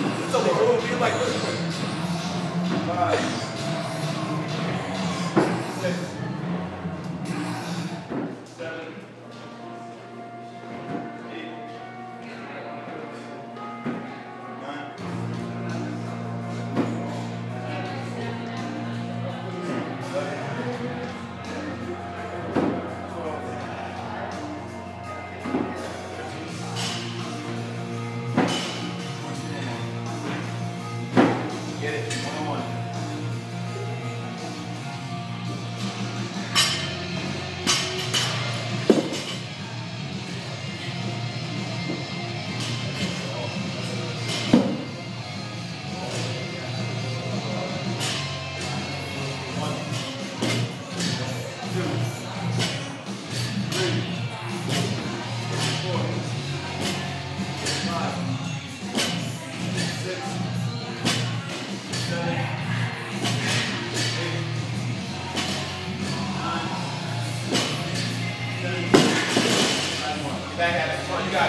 So, what would be like? All right. ustedes. Back at it. You got it.